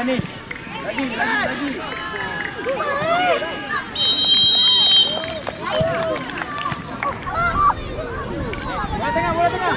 Dani. Lagi, lagi, lagi. Bola tengah, bola tengah.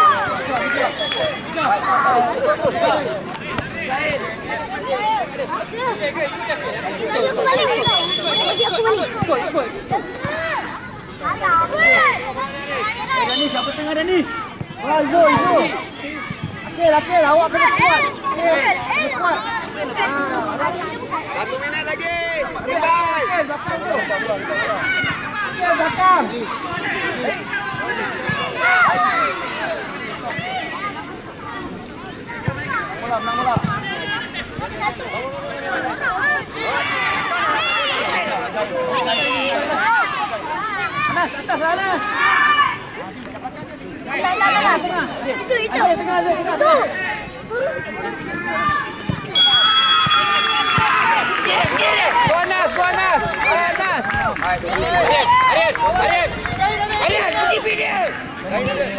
Ah, belakang belakang. ¡Buenas, buenas! ¡Buenas! ¡Ariel! ¡Ariel! ¡Ariel! ¡Ariel! ¡Ariel!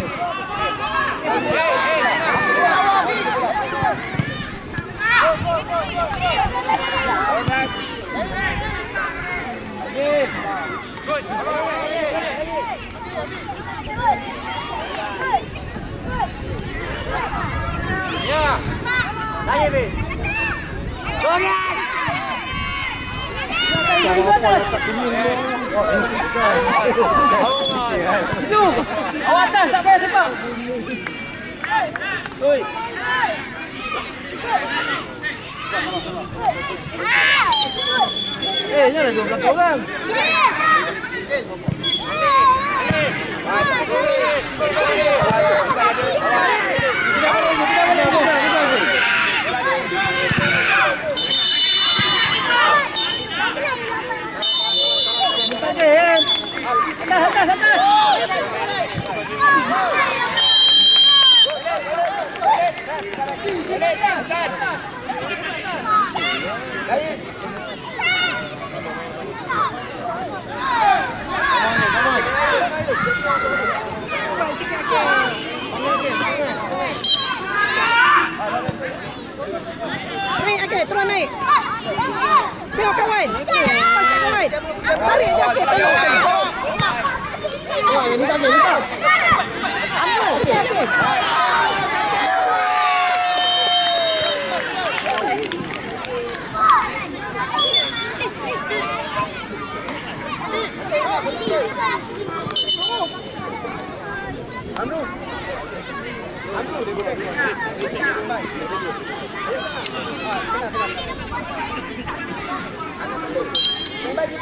¡Ariel! Itu. Buanas, buanas. Buanas. Itu. Awak atas, tak payah sepak. Eh, ni ada dua belas orang. Come on, come on. Naik, okey, terus naik. Tengok kawan. Kawan. Tarik je, okey, ni tak tak. Okey, okey.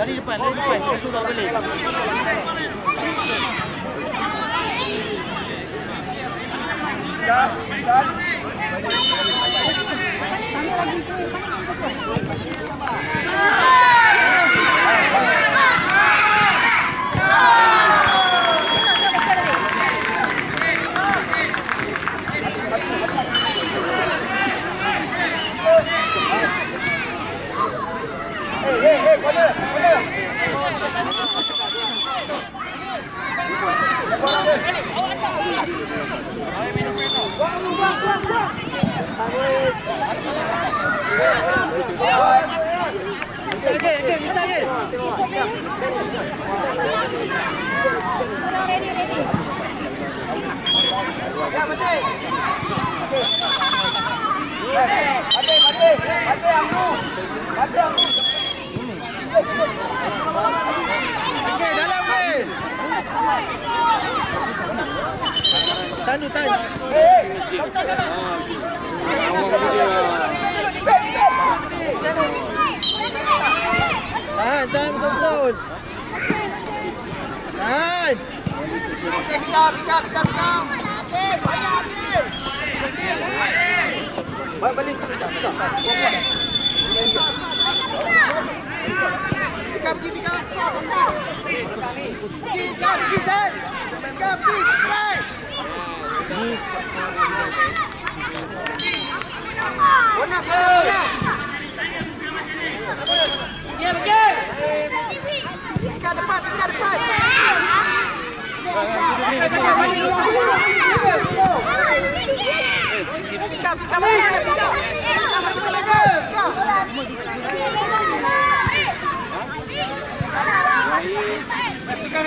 Lari depan, lari depan. Kita tunggu balik. Okey, fikar, fikar, fikar, fikar. Eh, banyak habis. Balik, balik. Fikar, fikar. Fikar, pergi, fikar. Pergi, Shan, pergi, Shan. Fikar, pergi, strike. Warna, warna. Ya, betul. Fikar depan, fikar depan. Fikar,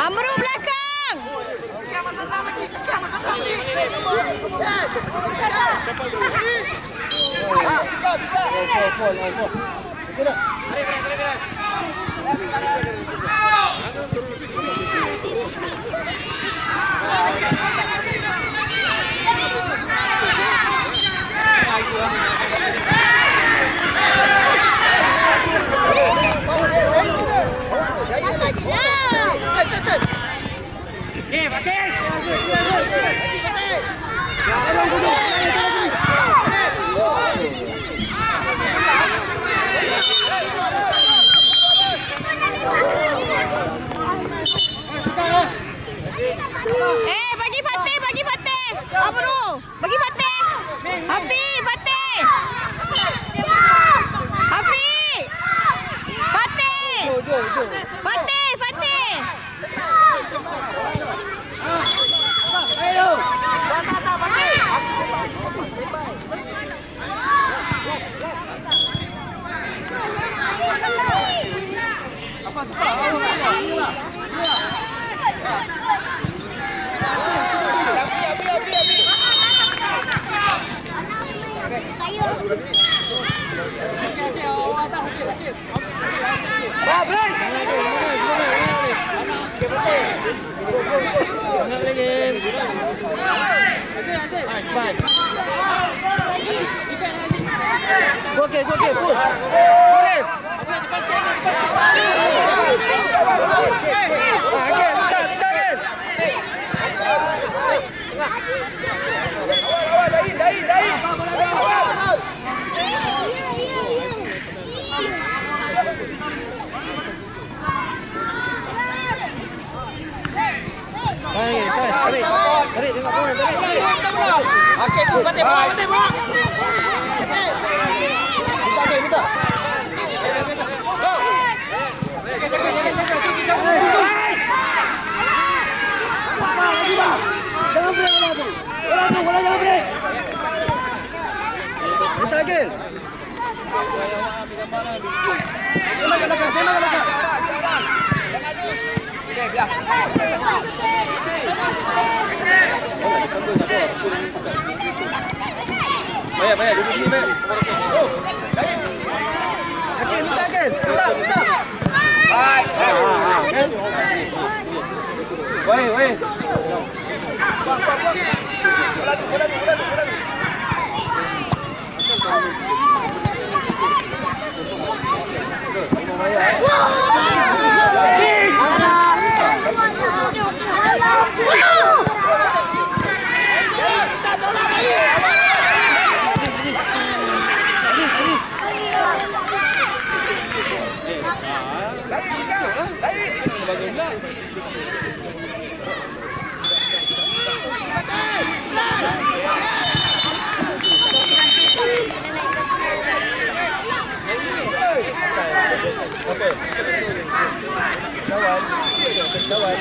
Amru belakang. Asal Eh, bagi Fatih, bagi Fatih. Amru, bagi Fatih. Hafi, Fatih. Hafi. Fatih. Fatih, Fatih. Ah, Bray! Okey, okey, push. Boleh. Ah, Oye, oye. Давай.